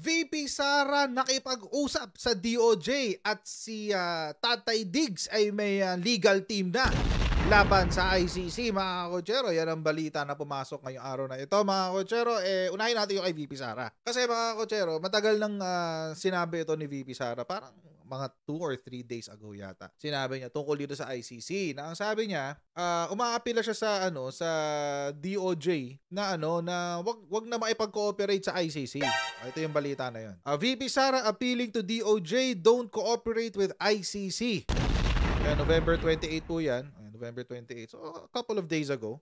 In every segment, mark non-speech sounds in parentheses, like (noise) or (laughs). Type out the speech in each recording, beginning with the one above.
VP Sara nakipag-usap sa DOJ at si uh, Tatay Diggs ay may uh, legal team na laban sa ICC mga kochero. Yan ang balita na pumasok ngayong araw na ito mga kochero. Eh, unahin natin yung kay VP Sara. Kasi mga kochero, matagal nang uh, sinabi ito ni VP Sara. Parang mga 2 or 3 days ago yata. Sinabi niya tungkol dito sa ICC. Na ang sabi niya, uh, umaapila siya sa ano sa DOJ na ano na wag wag na maipag-cooperate sa ICC. Uh, ito yung balita na 'yon. Uh, VP Sara appealing to DOJ don't cooperate with ICC. Kaya November 28 po 'yan. November 28. So a couple of days ago.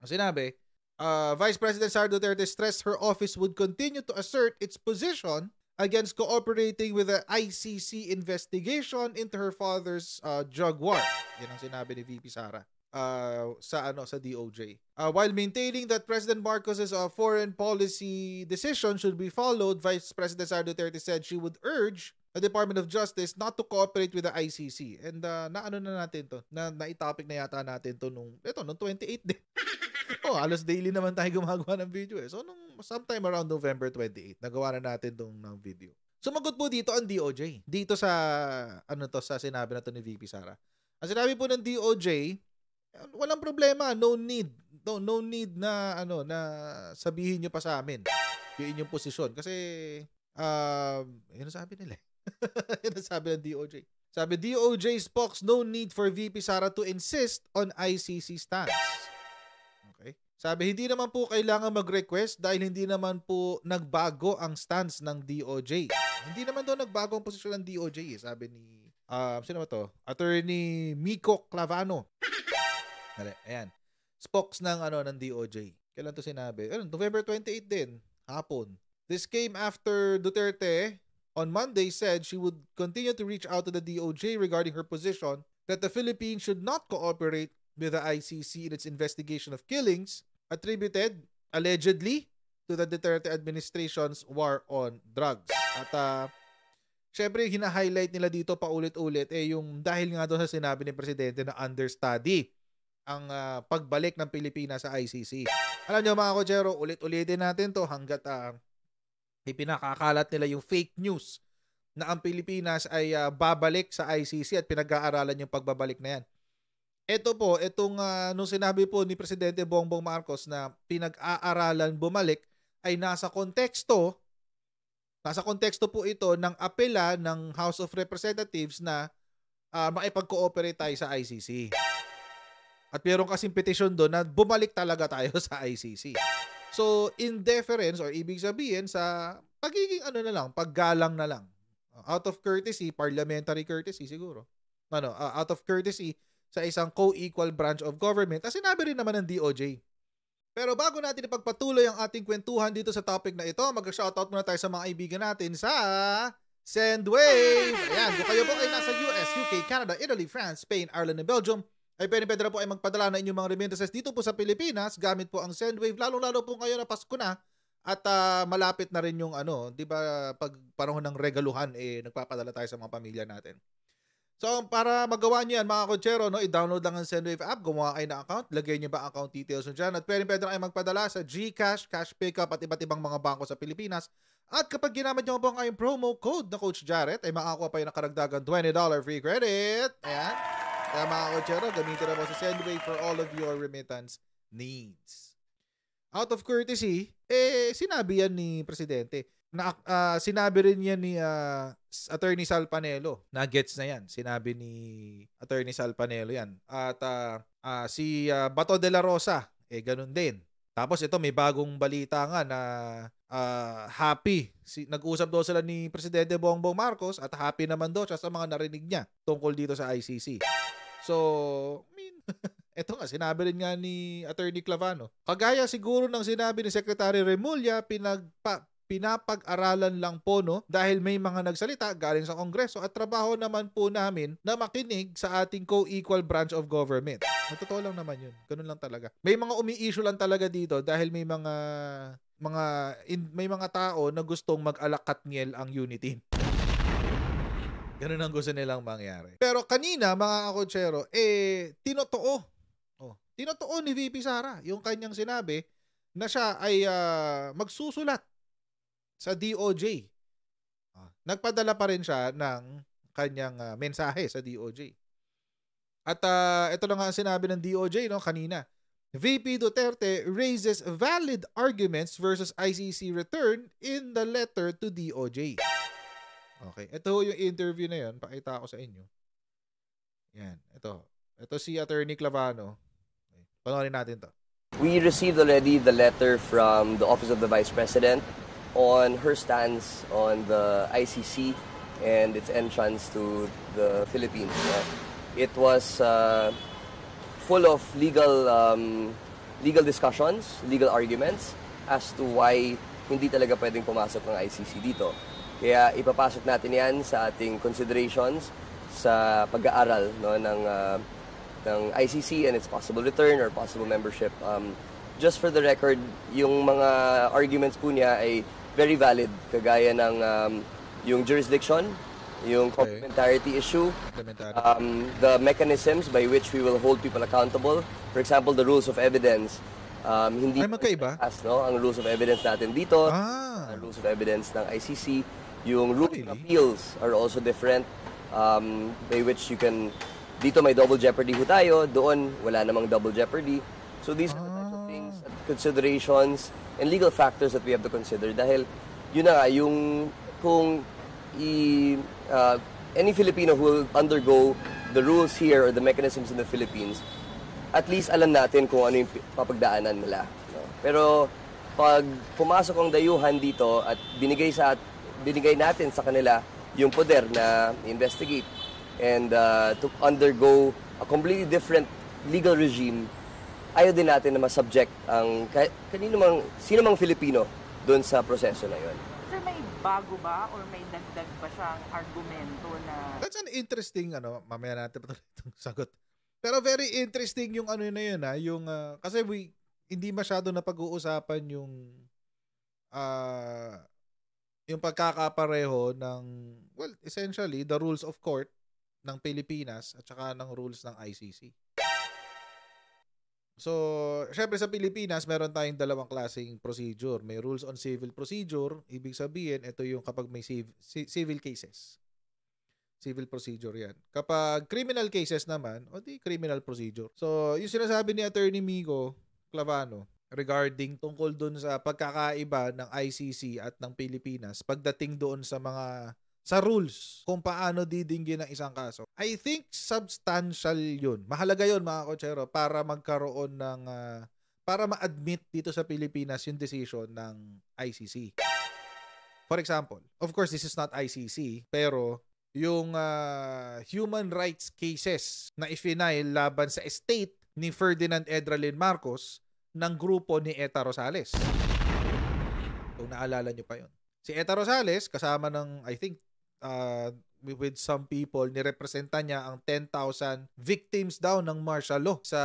Sinabi, uh, Vice President Sara Duterte stressed her office would continue to assert its position against cooperating with the ICC investigation into her father's uh, drug war. Yan ang sinabi ni VP Sara uh, sa ano sa DOJ. Uh, while maintaining that President Marcos's uh, foreign policy decision should be followed, Vice President Sara Duterte said she would urge the Department of Justice not to cooperate with the ICC. And uh, na ano na natin to, na na-topic na yata natin to nung, ito, nung 28 din. (laughs) oh, halos daily naman tayo gumagawa ng video eh. So, nung sometime around November 28, nagawa na natin tong ng video. Sumagot po dito ang DOJ. Dito sa, ano to, sa sinabi na to ni VP Sara. Ang sinabi po ng DOJ, walang problema, no need. No, no need na, ano, na sabihin nyo pa sa amin yung inyong posisyon. Kasi, uh, yun ang sabi nila. Eh. (laughs) yun ang sabi ng DOJ. Sabi, DOJ spokes no need for VP Sara to insist on ICC stance. Sabi, hindi naman po kailangan mag-request dahil hindi naman po nagbago ang stance ng DOJ. Hindi naman daw nagbago ang posisyon ng DOJ, eh, sabi ni, uh, sino ba to? Attorney Miko Clavano. Ayan. Spokes ng, ano, ng DOJ. Kailan to sinabi? Ano, November 28 din, hapon. This came after Duterte on Monday said she would continue to reach out to the DOJ regarding her position that the Philippines should not cooperate with the ICC in its investigation of killings attributed allegedly to the Duterte administration's war on drugs. At uh, syempre hina-highlight nila dito paulit-ulit eh yung dahil nga doon sa sinabi ni presidente na understudy ang uh, pagbalik ng Pilipinas sa ICC. Alam niyo mga kochero, ulit-ulitin natin to hanggat uh, ipinakakalat nila yung fake news na ang Pilipinas ay uh, babalik sa ICC at pinag-aaralan yung pagbabalik na yan. Ito po, itong uh, nung sinabi po ni Presidente Bongbong Marcos na pinag-aaralan bumalik ay nasa konteksto nasa konteksto po ito ng apela ng House of Representatives na uh, makipag-cooperate tayo sa ICC. At meron kasing petition doon na bumalik talaga tayo (laughs) sa ICC. So, in deference or ibig sabihin sa pagiging ano na lang, paggalang na lang. Out of courtesy, parliamentary courtesy siguro. Ano, uh, out of courtesy, sa isang co-equal branch of government at sinabi rin naman ng DOJ. Pero bago natin ipagpatuloy ang ating kwentuhan dito sa topic na ito, mag-shoutout muna tayo sa mga kaibigan natin sa Sendwave! Ayan, kung kayo po ay nasa US, UK, Canada, Italy, France, Spain, Ireland, and Belgium, ay pwede pwede po ay magpadala ng inyong mga remittances dito po sa Pilipinas gamit po ang Sendwave, lalong-lalo po ngayon na Pasko na at uh, malapit na rin yung ano, 'di ba, pag panahon ng regaluhan eh nagpapadala tayo sa mga pamilya natin. So, para magawa niyo yan, mga kotsero, no, i-download lang ang Sendwave app, gumawa kayo ng account, lagay niyo ba account details nyo dyan, at pwede pwede kayo magpadala sa GCash, Cash Pickup, at iba't ibang mga bangko sa Pilipinas. At kapag ginamit nyo po ang kayong promo code na Coach Jarrett, ay makakuha pa yung nakaragdagan $20 free credit. Ayan. Kaya mga kotsero, gamitin na po sa Sendwave for all of your remittance needs. Out of courtesy, eh, sinabi yan ni Presidente na uh, sinabi rin yan ni uh, Attorney Sal Panelo. Na gets na yan. Sinabi ni Attorney Sal Panelo yan. At uh, uh, si uh, Bato de la Rosa, eh ganun din. Tapos ito may bagong balita nga na uh, happy. Si, nag-usap daw sila ni Presidente Bongbong Marcos at happy naman daw siya sa mga narinig niya tungkol dito sa ICC. So, I mean, (laughs) ito nga, sinabi rin nga ni Attorney Clavano. Kagaya siguro ng sinabi ni Secretary Remulla, pinagpa, pinapag-aralan lang po no dahil may mga nagsalita galing sa Kongreso at trabaho naman po namin na makinig sa ating co-equal branch of government. Totoo lang naman yun. Ganun lang talaga. May mga umi-issue lang talaga dito dahil may mga mga in, may mga tao na gustong mag-alakat ngel ang unity. Ganun ang gusto nilang mangyari. Pero kanina, mga kakotsero, eh, tinotoo. Tinotoo ni VP Sara yung kanyang sinabi na siya ay uh, magsusulat sa DOJ nagpadala pa rin siya ng kanyang uh, mensahe sa DOJ. At uh, ito lang nga sinabi ng DOJ no kanina. VP Duterte raises valid arguments versus ICC return in the letter to DOJ. Okay, ito yung interview na yun. Pakita ko sa inyo. Yan, ito. Ito si Attorney Clavano. Panoorin natin to. We received already the letter from the Office of the Vice President on her stance on the ICC and its entrance to the Philippines. It was uh, full of legal um, legal discussions, legal arguments as to why hindi talaga pwedeng pumasok ng ICC dito. Kaya ipapasok natin 'yan sa ating considerations sa pag-aaral no ng uh, ng ICC and its possible return or possible membership. Um, just for the record, yung mga arguments po niya ay very valid kagaya ng um, yung jurisdiction, yung complementarity issue, um, the mechanisms by which we will hold people accountable. For example, the rules of evidence. Um, hindi Ay, magkaiba? As, no, ang rules of evidence natin dito, ah. ang rules of evidence ng ICC, yung rules really? of appeals are also different um, by which you can dito may double jeopardy ho tayo, doon wala namang double jeopardy. So these are the types of things, considerations, and legal factors that we have to consider dahil yun na nga, yung kung i, uh, any Filipino who will undergo the rules here or the mechanisms in the Philippines, at least alam natin kung ano yung papagdaanan nila. Pero pag pumasok ang dayuhan dito at binigay sa binigay natin sa kanila yung poder na investigate and uh, to undergo a completely different legal regime, ayaw din natin na masubject ang kanino mang, sino mang Filipino doon sa proseso na yon bago ba or may dagdag pa siyang argumento na That's an interesting ano, mamaya natin patuloy itong (laughs) sagot. Pero very interesting yung ano na yun ha, yung uh, kasi we hindi masyado na pag-uusapan yung uh, yung pagkakapareho ng well, essentially the rules of court ng Pilipinas at saka ng rules ng ICC. So, syempre sa Pilipinas, meron tayong dalawang klaseng procedure. May rules on civil procedure, ibig sabihin, ito yung kapag may civ- civil cases. Civil procedure yan. Kapag criminal cases naman, o di criminal procedure. So, yung sinasabi ni Attorney Migo Clavano regarding tungkol dun sa pagkakaiba ng ICC at ng Pilipinas pagdating doon sa mga sa rules kung paano didinggin ng isang kaso. I think substantial yun. Mahalaga yun mga kotsero para magkaroon ng uh, para ma-admit dito sa Pilipinas yung decision ng ICC. For example, of course this is not ICC pero yung uh, human rights cases na ifinail laban sa estate ni Ferdinand Edralin Marcos ng grupo ni Eta Rosales. Kung naalala nyo pa yon. Si Eta Rosales, kasama ng, I think, uh, with some people, nirepresenta niya ang 10,000 victims daw ng martial law sa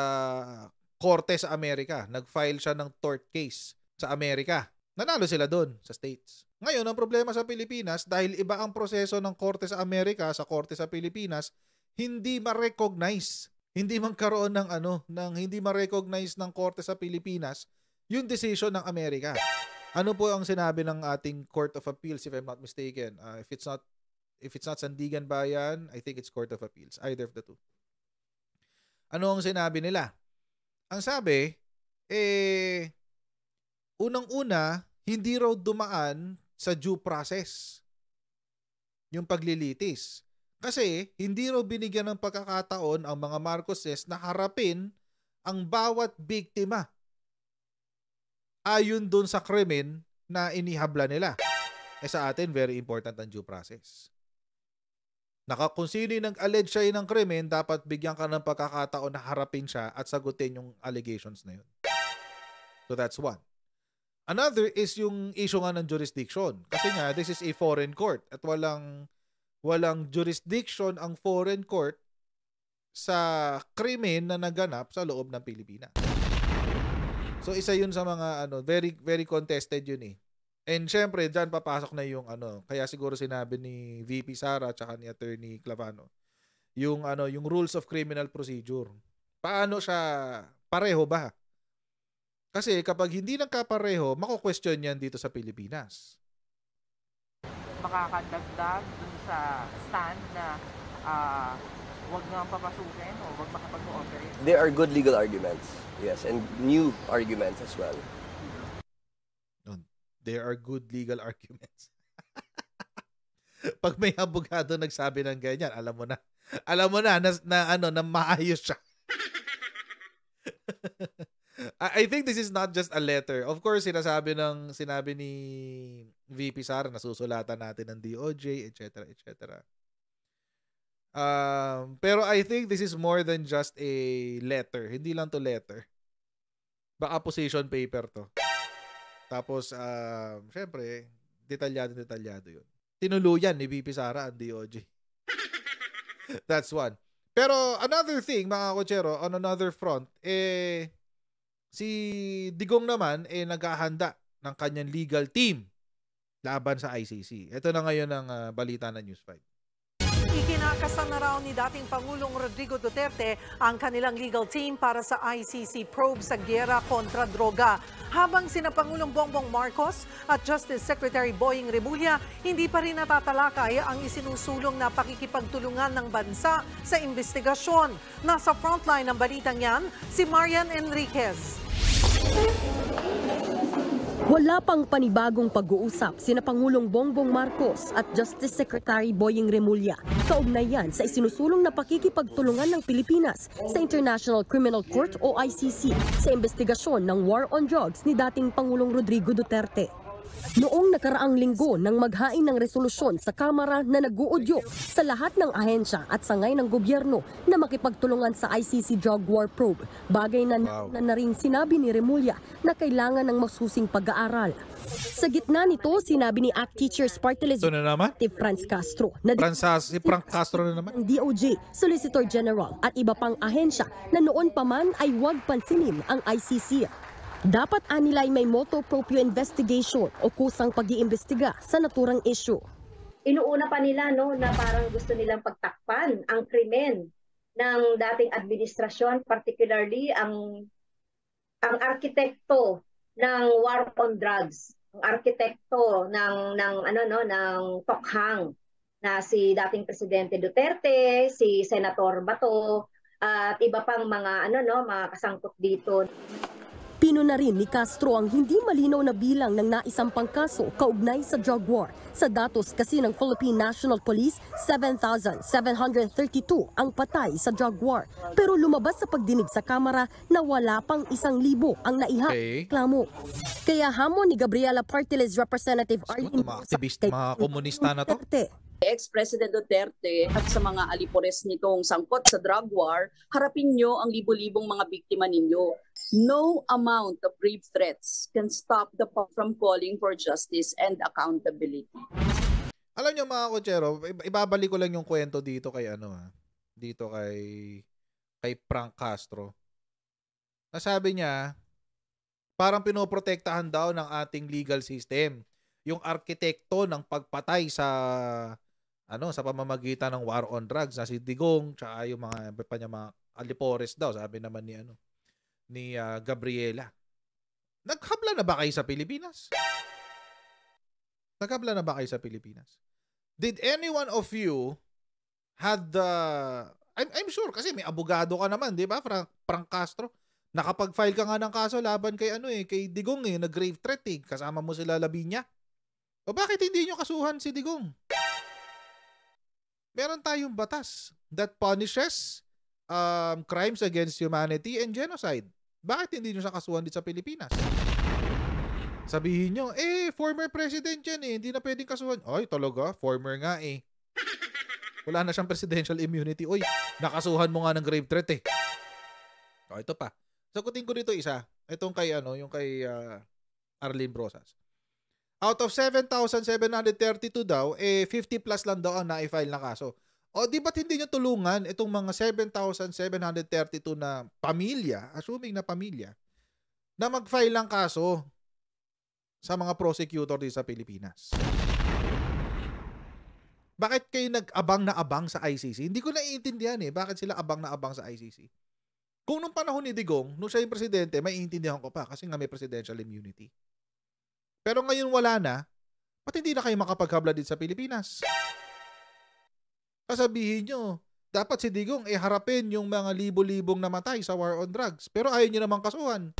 korte sa Amerika. Nag-file siya ng tort case sa Amerika. Nanalo sila doon sa States. Ngayon, ang problema sa Pilipinas, dahil iba ang proseso ng korte sa Amerika sa korte sa Pilipinas, hindi ma-recognize, hindi man karoon ng ano, ng hindi ma-recognize ng korte sa Pilipinas yung decision ng Amerika. Ano po ang sinabi ng ating Court of Appeals if I'm not mistaken? Uh, if it's not If it's not Sandigan Bayan, I think it's Court of Appeals. Either of the two. Ano ang sinabi nila? Ang sabi, eh, unang-una, hindi raw dumaan sa due process yung paglilitis. Kasi hindi raw binigyan ng pagkakataon ang mga Marcoses na harapin ang bawat biktima ayon dun sa krimen na inihabla nila. Eh sa atin, very important ang due process. Naka, kung sino yung nag-allege siya ng krimen, dapat bigyan ka ng pagkakataon na harapin siya at sagutin yung allegations na yun. So that's one. Another is yung issue nga ng jurisdiction. Kasi nga, this is a foreign court at walang walang jurisdiction ang foreign court sa krimen na naganap sa loob ng Pilipinas. So isa yun sa mga ano, very very contested yun eh. And syempre, dyan papasok na yung ano, kaya siguro sinabi ni VP Sara at ni Attorney Clavano, yung ano, yung rules of criminal procedure. Paano siya pareho ba? Kasi kapag hindi nagkapareho, mako-question yan dito sa Pilipinas. makakadagdag dun sa stand na uh, wag nga papasukin o wag makapag-ooperate? There are good legal arguments, yes, and new arguments as well. There are good legal (laughs) arguments. Pag may abogado nagsabi ng ganyan, alam mo na. Alam mo na na, na ano na maayos siya. (laughs) I think this is not just a letter. Of course, sinasabi ng sinabi ni VP Sara na susulatan natin ng DOJ, etc., etc. Um, pero I think this is more than just a letter. Hindi lang to letter. Baka position paper to. Tapos, um, syempre, detalyado, detalyado yun. Tinuluyan ni VP Sara ang DOJ. (laughs) That's one. Pero another thing, mga kotsero, on another front, eh, si Digong naman, eh, naghahanda ng kanyang legal team laban sa ICC. Ito na ngayon ang uh, balita ng News 5. Ikinakasal na raw ni dating Pangulong Rodrigo Duterte ang kanilang legal team para sa ICC probe sa gera kontra droga. Habang sina Pangulong Bongbong Marcos at Justice Secretary Boying Remulla hindi pa rin natatalakay ang isinusulong na pakikipagtulungan ng bansa sa investigasyon. Nasa frontline ng balitang yan, si Marian Enriquez. Wala pang panibagong pag-uusap sina Pangulong Bongbong Marcos at Justice Secretary Boying Remulla kaugnayan sa isinusulong na pakikipagtulungan ng Pilipinas sa International Criminal Court o ICC sa investigasyon ng war on drugs ni dating Pangulong Rodrigo Duterte. Noong nakaraang linggo nang maghain ng resolusyon sa Kamara na nag-uudyo sa lahat ng ahensya at sangay ng gobyerno na makipagtulungan sa ICC drug war probe, bagay na wow. na, na rin sinabi ni Remulla na kailangan ng masusing pag-aaral. Sa gitna nito, sinabi ni ACT Teachers Party List na naman? Franz Castro na Fransas, si Frank Castro na naman? DOJ, Solicitor General at iba pang ahensya na noon pa man ay huwag pansinin ang ICC. Dapat anilay may moto proprio investigation o kusang pag-iimbestiga sa naturang issue. Inuuna pa nila no na parang gusto nilang pagtakpan ang krimen ng dating administrasyon, particularly ang ang arkitekto ng war on drugs, ang arkitekto ng ng ano no ng tokhang na si dating presidente Duterte, si Senator Bato at iba pang mga ano no mga kasangkot dito. Rin ni Castro ang hindi malinaw na bilang ng naisampang kaso kaugnay sa drug war. Sa datos kasi ng Philippine National Police, 7,732 ang patay sa drug war. Pero lumabas sa pagdinig sa Kamara na wala pang isang libo ang naiha. Okay. Klamo. Kaya hamon ni Gabriela Partiles Representative Arlene Mga aktivist, mga komunista na to? ex-President Duterte at sa mga alipores nitong sangkot sa drug war, harapin nyo ang libo-libong mga biktima ninyo. No amount of brave threats can stop the POP from calling for justice and accountability. Alam niyo mga kotsero, ibabalik ko lang yung kwento dito kay ano ha. Dito kay kay Frank Castro. Nasabi niya, parang pinoprotektahan daw ng ating legal system yung arkitekto ng pagpatay sa ano sa pamamagitan ng war on drugs na si Digong tsaka yung mga pa niya mga alipores daw sabi naman ni ano ni uh, Gabriela. Naghabla na ba kayo sa Pilipinas? Naghabla na ba kayo sa Pilipinas? Did any one of you had the I'm, I'm sure kasi may abogado ka naman, 'di ba? Frank, Frank Castro. Nakapag-file ka nga ng kaso laban kay ano eh, kay Digong eh, na grave threat eh. Kasama mo sila Labinya. O bakit hindi nyo kasuhan si Digong? Meron tayong batas that punishes um, crimes against humanity and genocide. Bakit hindi nyo siya kasuhan dito sa Pilipinas? Sabihin nyo, eh, former president yan eh, hindi na pwedeng kasuhan. Ay, talaga, former nga eh. Wala na siyang presidential immunity. Uy, nakasuhan mo nga ng grave threat eh. O, ito pa. Sagutin ko dito isa. Itong kay, ano, yung kay uh, Arlene Brosas. Out of 7,732 daw, eh, 50 plus lang daw ang na-file na kaso. O di ba't hindi nyo tulungan itong mga 7,732 na pamilya, assuming na pamilya, na mag-file ng kaso sa mga prosecutor dito sa Pilipinas? Bakit kayo nag-abang na abang sa ICC? Hindi ko naiintindihan eh. Bakit sila abang na abang sa ICC? Kung nung panahon ni Digong, nung siya yung presidente, may intindihan ko pa kasi nga may presidential immunity. Pero ngayon wala na. Ba't hindi na kayo makapaghabla dito sa Pilipinas? Kasabihin nyo, dapat si Digong eh harapin yung mga libo-libong namatay sa war on drugs. Pero ayaw nyo namang kasuhan.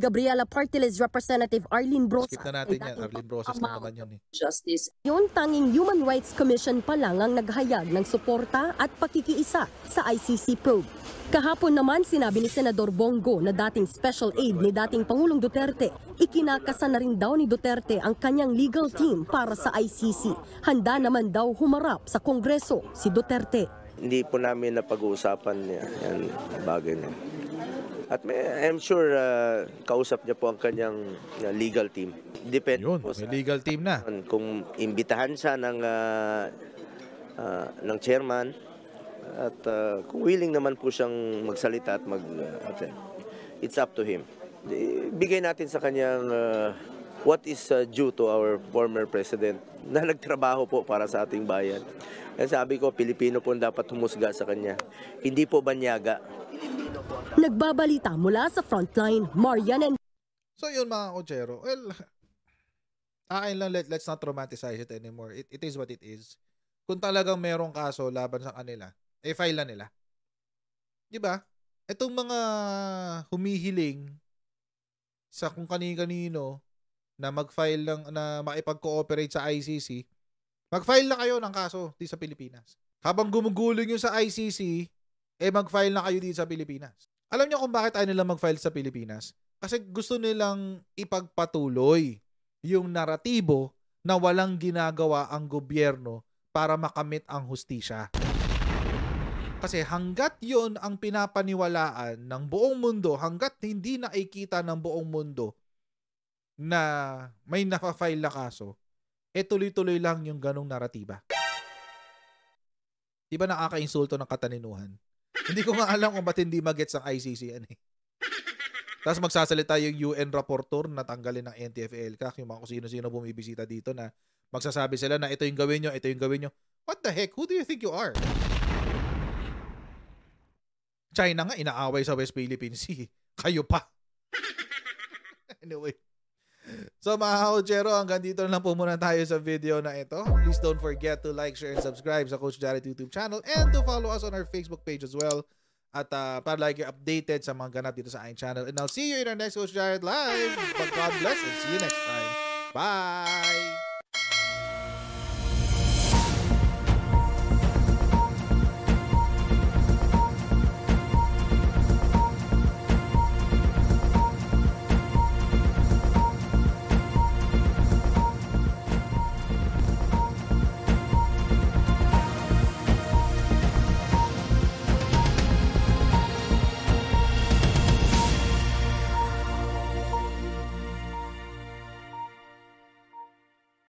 Gabriela Partiles Representative Arlene Brosa. Skip na natin yan. Arlene Brosas na naman yun eh. Justice Yun tanging Human Rights Commission pa lang ang naghayag ng suporta at pakikiisa sa ICC probe. Kahapon naman sinabi ni Senador Bongo na dating special aid ni dating Pangulong Duterte, ikinakasa na rin daw ni Duterte ang kanyang legal team para sa ICC. Handa naman daw humarap sa Kongreso si Duterte. Hindi po namin napag-uusapan yan, yan bagay na. At may, I'm sure uh, kausap niya po ang kanyang uh, legal team. Depende Yun, po sa may legal team na. kung imbitahan siya ng uh, uh, ng chairman at uh, kung willing naman po siyang magsalita at mag uh. It's up to him. Bigay natin sa kanyang uh, what is uh, due to our former president (laughs) na nagtrabaho po para sa ating bayan. Kaya sabi ko, Pilipino po dapat humusga sa kanya. Hindi po banyaga. Nagbabalita mula sa frontline, Marian and So yun mga kochero, well, (laughs) akin lang, let, let's not romanticize it anymore. It, it is what it is. Kung talagang merong kaso laban sa kanila, eh file na nila. Di ba? Itong mga humihiling sa kung kanino-kanino na mag-file lang, na makipag-cooperate sa ICC, mag-file na kayo ng kaso dito sa Pilipinas. Habang gumuguling yung sa ICC, eh mag-file na kayo dito sa Pilipinas. Alam niyo kung bakit ayaw nila mag-file sa Pilipinas? Kasi gusto nilang ipagpatuloy yung naratibo na walang ginagawa ang gobyerno para makamit ang hustisya. Kasi hanggat yon ang pinapaniwalaan ng buong mundo, hanggat hindi nakikita ng buong mundo na may nakafile na kaso, eh tuloy-tuloy lang yung ganong naratiba. Di ba nakaka-insulto ng kataninuhan? Hindi ko nga alam kung ba't hindi magets ang ICC yan eh. Tapos magsasalita yung UN rapporteur na tanggalin ng NTF-ELCAC, yung mga kung sino-sino bumibisita dito na magsasabi sila na ito yung gawin nyo, ito yung gawin nyo. What the heck? Who do you think you are? China nga, inaaway sa West Philippine Sea. (laughs) Kayo pa. (laughs) anyway. So mga Coachero, hanggang dito lang po muna tayo sa video na ito. Please don't forget to like, share, and subscribe sa Coach Jared YouTube channel and to follow us on our Facebook page as well. At uh, para like you're updated sa mga ganap dito sa aking channel. And I'll see you in our next Coach Jared Live. But God bless and see you next time. Bye!